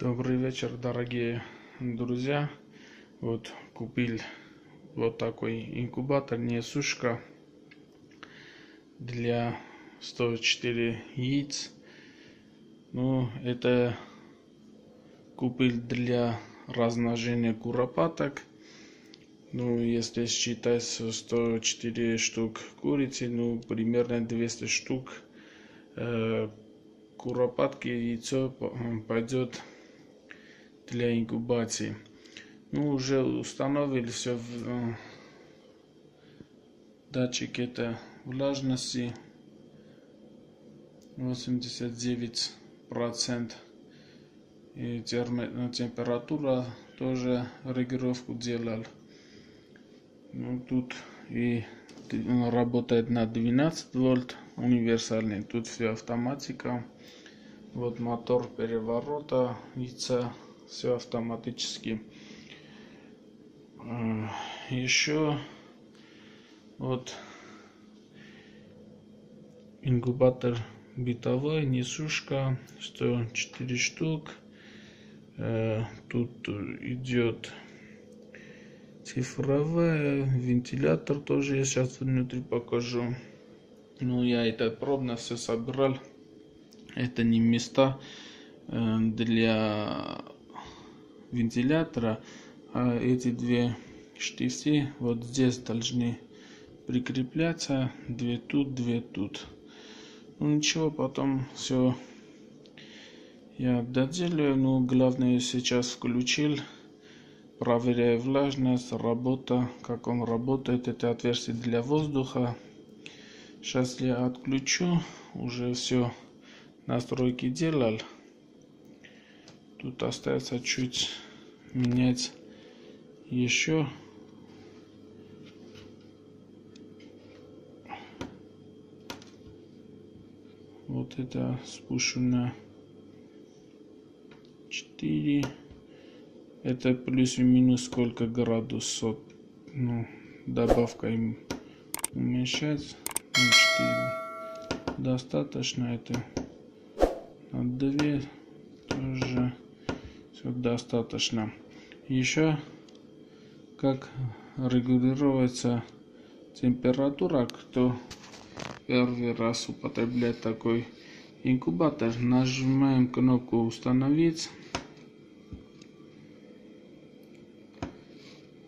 Добрый вечер, дорогие друзья. Вот купил вот такой инкубатор, не сушка, для 104 яиц. Ну, это купил для размножения куропаток. Ну, если считать 104 штук курицы, ну, примерно 200 штук э, куропатки яйцо пойдет для инкубации. Ну, уже установили все в э, датчик это влажности. 89 процент и ну, температура тоже регулировку делал ну тут и работает на 12 вольт универсальный. Тут все автоматика. Вот мотор переворота яйца все автоматически. А, еще вот инкубатор битовой несушка 104 штук. Э, тут идет цифровая вентилятор тоже я сейчас внутри покажу. Ну я это пробно все собирал это не места э, для вентилятора а эти две штифты вот здесь должны прикрепляться две тут две тут. Ну ничего потом все я доделаю. Но главное сейчас включил проверяю влажность работа как он работает это отверстие для воздуха. Сейчас я отключу уже все настройки делал тут остается чуть менять еще. Вот это спущу на 4 это плюс и минус сколько градусов? Ну добавка им уменьшать ну, 4 достаточно это. На 2 тоже все достаточно. Еще как регулируется температура кто первый раз употребляет такой инкубатор нажимаем кнопку установить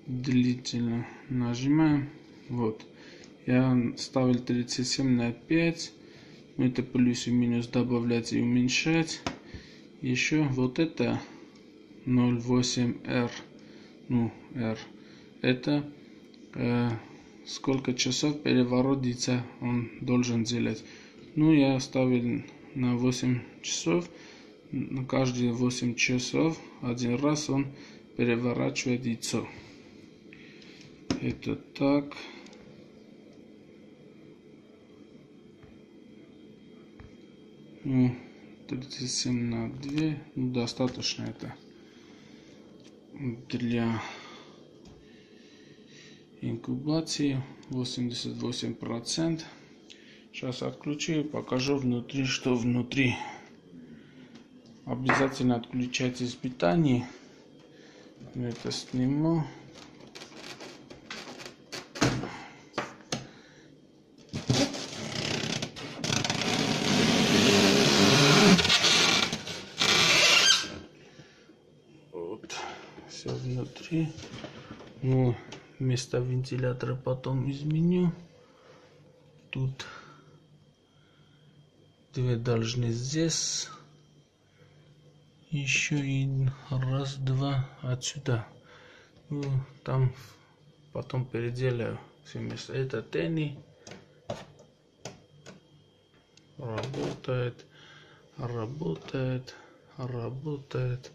длительно нажимаем. Вот. Я ставил 37 на 5 это плюс и минус добавлять и уменьшать. Еще вот это 0,8R. Ну, R. Это э, сколько часов переворот яйца он должен делать. Ну, я оставил на 8 часов. На каждые 8 часов один раз он переворачивает яйцо. Это так. Ну, 37 на 2 ну, достаточно это для инкубации 88 процент сейчас отключу и покажу внутри что внутри. Обязательно отключайте из питания это сниму все внутри ну место вентилятора потом изменю. Тут две должны здесь. Еще и раз два отсюда. Ну там потом переделаю все места это тени работает работает работает.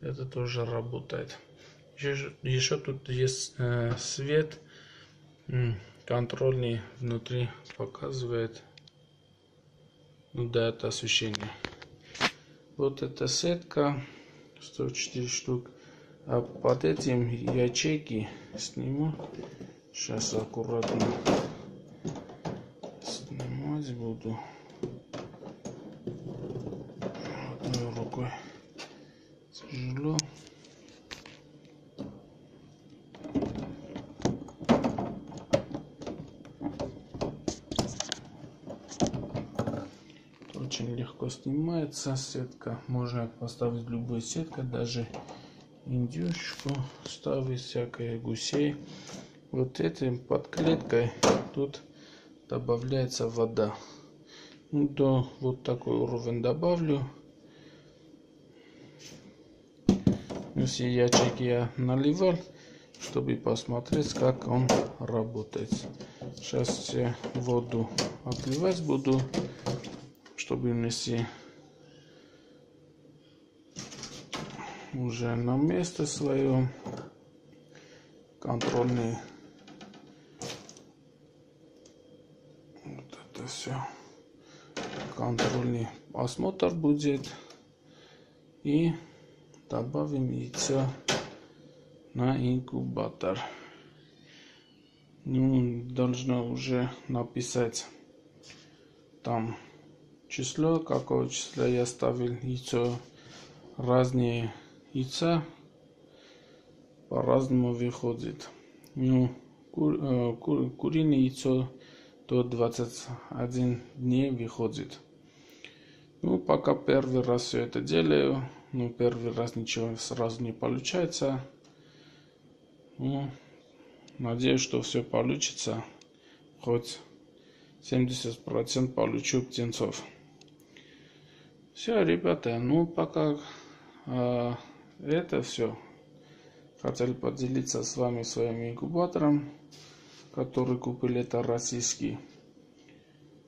Это тоже работает еще, еще тут есть э, свет контрольный внутри показывает. Ну да это освещение. Вот эта сетка 104 штук. А под этим ячейки сниму. Сейчас аккуратно снимать буду. Одной рукой Очень легко снимается сетка. Можно поставить любую сетку, даже индюшку ставить, всякое гусей. Вот этим под клеткой тут добавляется вода. Ну, до вот такой уровень добавлю. Все ячейки я наливал, чтобы посмотреть, как он работает. Сейчас все воду отливать буду, чтобы внести уже на место свое контрольный. Вот это все контрольный осмотр будет. И добавим яйцо на инкубатор. Ну должно уже написать там число какого числа я ставил яйцо разные яйца по-разному выходит. Ну, кур, э, кур, куриное яйцо до 21 дней выходит. Ну, пока первый раз все это делаю, ну, первый раз ничего сразу не получается. Ну, надеюсь, что все получится. Хоть 70% получу птенцов. Все, ребята, ну, пока а, это все. Хотел поделиться с вами своим инкубатором, который купили, это российский.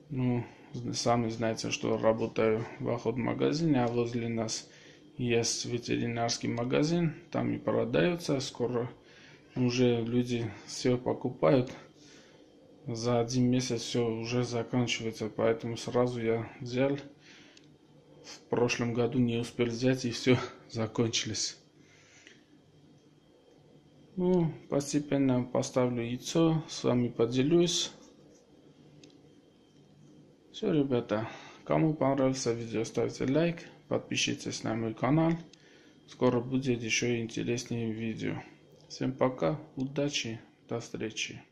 Ну, сами знаете, что работаю в охот-магазине, а возле нас есть ветеринарский магазин, там и продаются, скоро уже люди все покупают. За один месяц все уже заканчивается, поэтому сразу я взял в прошлом году не успел взять и все закончились. Ну, постепенно поставлю яйцо, с вами поделюсь. Все, ребята, кому понравился видео, ставьте лайк, подпишитесь на мой канал. Скоро будет еще интереснее видео. Всем пока, удачи, до встречи.